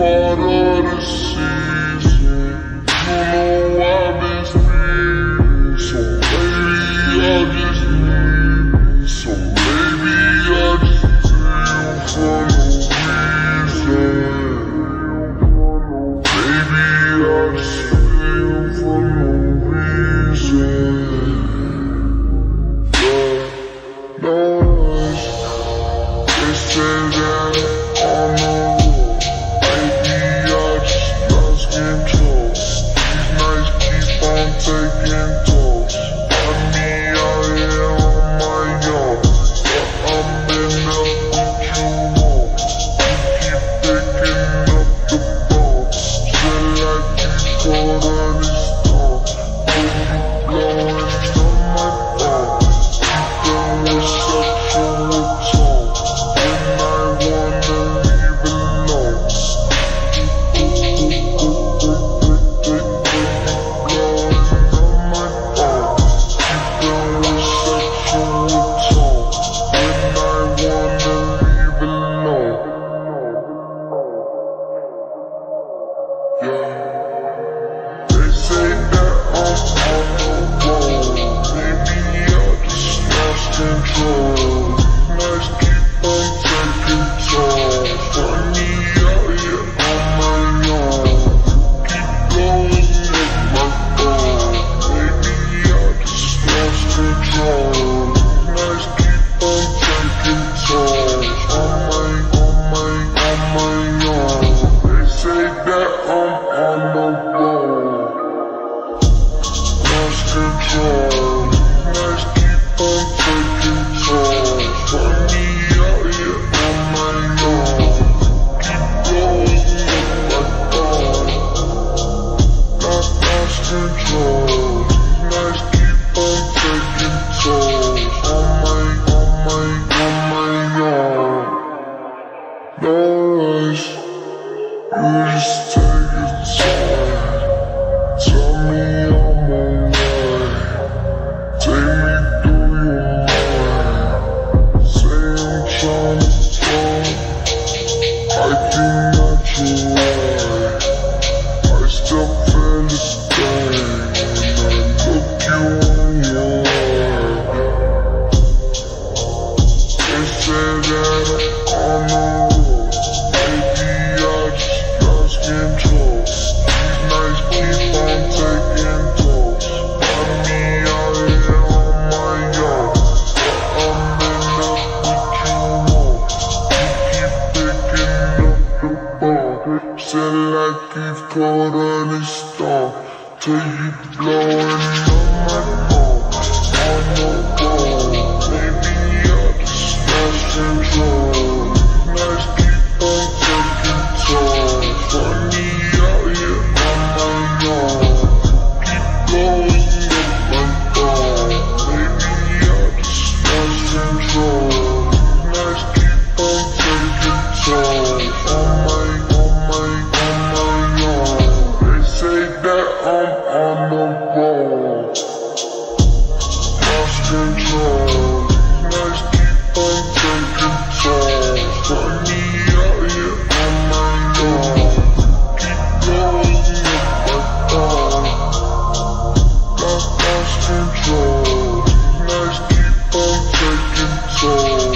part of the season. You know I've been speaking, so maybe I just need So maybe I just feel for no reason. Maybe I just feel for no reason. Yeah, no, it's just that I'm control. control keep on taking tolls On my, on my, on my own you just take your time cold and it's storm Till you blowing on my phone On the phone Maybe I just lost control control. Let's taking toll.